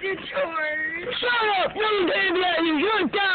do chores. Shut up! No, baby, you're!